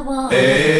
をえ